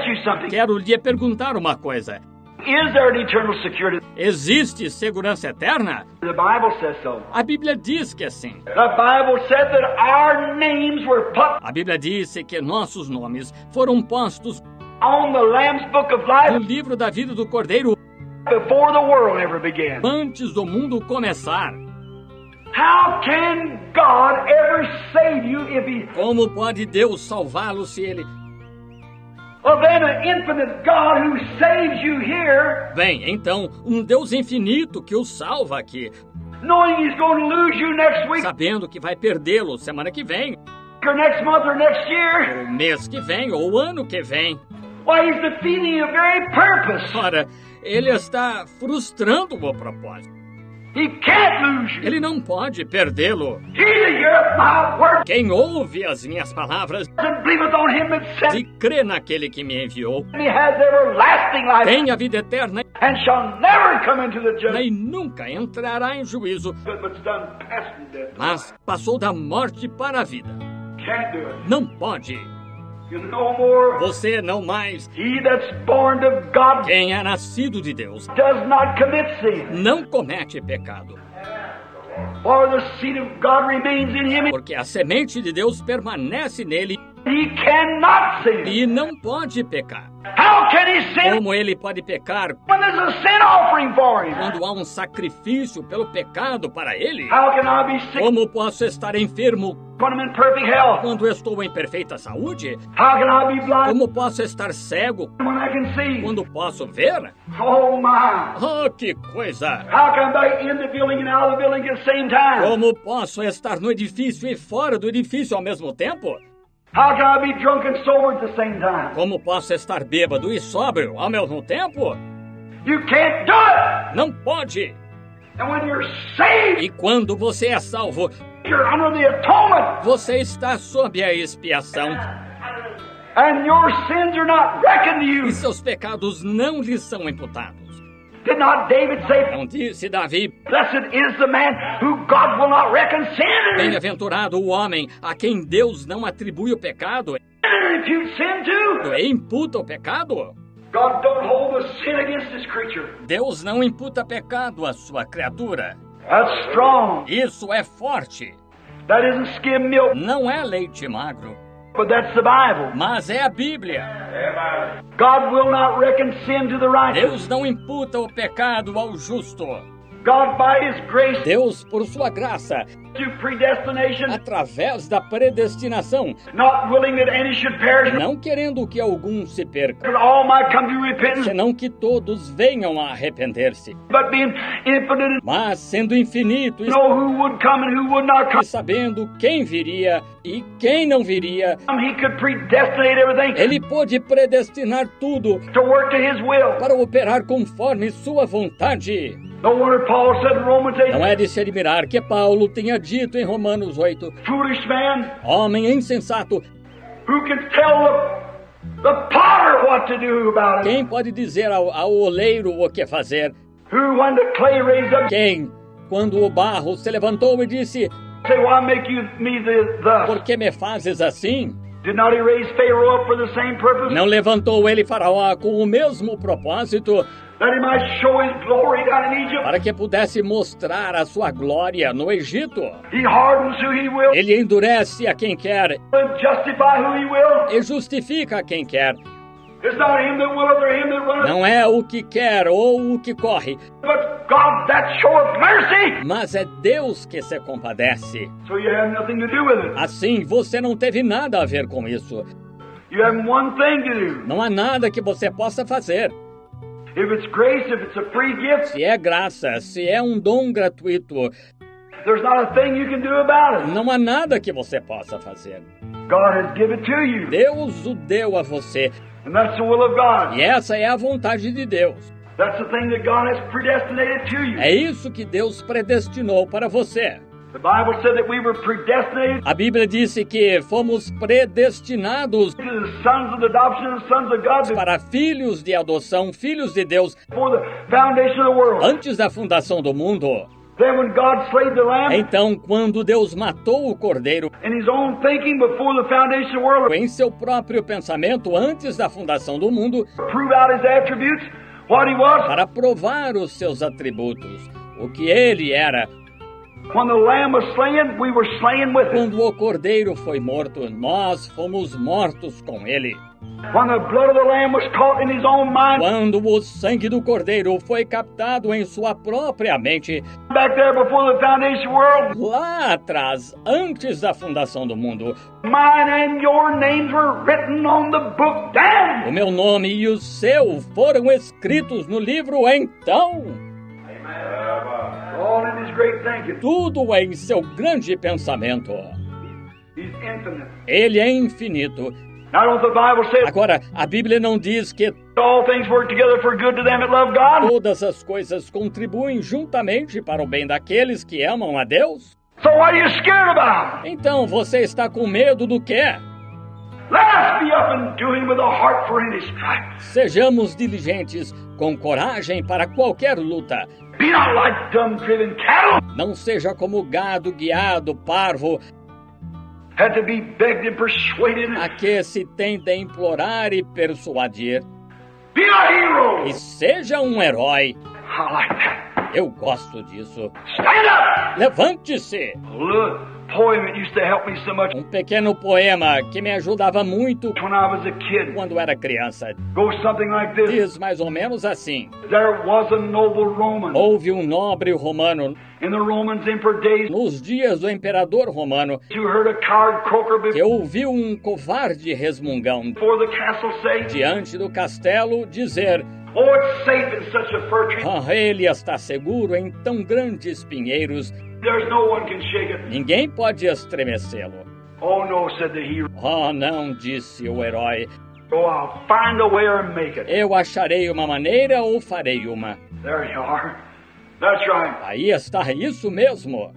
ask you something. Quero lhe perguntar uma coisa. Is there an eternal security? Existe segurança eterna? The Bible says so. A Bíblia diz que sim. The Bible said that our names were put A Bíblia disse que nossos nomes foram postos on the Lamb's Book of no livro da vida do Cordeiro before the world ever began. antes do mundo começar. How can God ever save you if He Como pode Deus salvá-lo se ele. Bem, então, um Deus infinito que o salva aqui, knowing He's going to lose you next week sabendo que vai perdê-lo semana que vem, or next month or next year, ou mês que vem, ou ano que vem. why, He's defeating your very purpose. Ora, ele está frustrando o propósito. Ele não pode perdê-lo. Quem ouve as minhas palavras e crê naquele que me enviou, tem a vida eterna e nunca entrará em juízo, mas passou da morte para a vida. Não pode. You no more. Você não mais. He that's born of God Quem é nascido de Deus does not commit sin. não comete pecado, For the seed of God remains in him. porque a semente de Deus permanece nele. E não pode pecar. How can he sin Como ele pode pecar when there's a sin offering for him? quando há um sacrifício pelo pecado para ele? How can I be sick Como posso estar enfermo when I'm in perfect health? quando estou em perfeita saúde? How can I be blind Como posso estar cego when I can see? quando posso ver? Oh my! Oh, que coisa! Como posso estar no edifício e fora do edifício ao mesmo tempo? Como posso estar bêbado e sóbrio ao mesmo tempo? You can't do it! Não pode! And when you're saved, E quando você é salvo, você está sob a expiação e seus pecados não lhe são imputados. Não disse Davi: Blessed is the man who God will not reckon sin and Bem-aventurado o homem a quem Deus não atribui o pecado e imputa o pecado? God don't hold the sin against his creature. Deus não imputa pecado à sua criatura. That's strong. Isso é forte. That isn't skim milk, Não é leite magro, but that's the Bible. mas é a Bíblia. Deus não imputa o pecado ao justo. God, by his grace, Deus, por sua graça, através da predestinação, não querendo que algum se perca, senão que todos venham a arrepender-se. Mas sendo infinito e sabendo quem viria e quem não viria, ele pôde predestinar tudo para operar conforme sua vontade. No wonder Paul said in Romans 8, Não é de se admirar que Paulo tenha dito em Romanos 8: foolish man, Homem insensato, who can tell the, the potter what to do about it? quem pode dizer ao, ao oleiro o que fazer? Who, when the clay raised up, Quem, quando o barro se levantou e disse: Por que me fazes assim? Did not he raise Pharaoh up for the same purpose? Não levantou ele Faraó com o mesmo propósito That he might show his glory down in Egypt? para que pudesse mostrar a sua glória no Egito? He hardens who he will Ele endurece a quem quer and justify who he will. e justifica a quem quer. It's not him that willeth or him that runneth, Não é o que quer ou o que corre, but God that showeth mercy. mas é Deus que se compadece. So you have nothing to do with it. Assim, você não teve nada a ver com isso. You have one thing to do. Não há nada que você possa fazer. Se é graça, se é um dom gratuito, não há nada que você possa fazer. Deus o deu a você. E essa é a vontade de Deus. É isso que Deus predestinou para você. The Bible said that we were predestinated A Bíblia disse que fomos predestinados para filhos de adoção, filhos de Deus, before the foundation of the world. antes da fundação do mundo. Então, quando Deus matou o cordeiro em seu próprio pensamento antes da fundação do mundo, para provar os seus atributos, o que ele era. Quando o cordeiro foi morto, nós fomos mortos com ele. When the blood of the lamb was caught in his own mind, Quando o sangue do cordeiro foi captado em sua própria mente, lá atrás, antes da fundação do mundo, o meu nome e o seu foram escritos no livro então. Tudo em seu grande pensamento. Ele é infinito. Agora, a Bíblia não diz que todas as coisas contribuem juntamente para o bem daqueles que amam a Deus? Então você está com medo do quê? Sejamos diligentes, com coragem para qualquer luta. Be not like dumb driven cattle, Não seja como gado guiado, parvo, had to be begged and persuaded. a que se tende a implorar e persuadir. Be a hero. E seja um herói. Eu gosto disso. Stand up. Levante-se! Um pequeno poema que me ajudava muito when I was a kid quando era criança. goes something like this. Diz mais ou menos assim: There was a noble Roman Houve um nobre romano in the Romans' emperor days nos dias do imperador romano que ouviu um covarde resmungão diante do castelo dizer: Oh, it's safe in such a fir tree. Ah, ele está seguro em tão grandes pinheiros, There's no one can shake it. ninguém pode estremecê-lo. Oh no, said the hero. Oh, não, disse o herói. Oh, I'll find a way or make it. Eu acharei uma maneira ou farei uma. There you are. That's right. Aí está isso mesmo.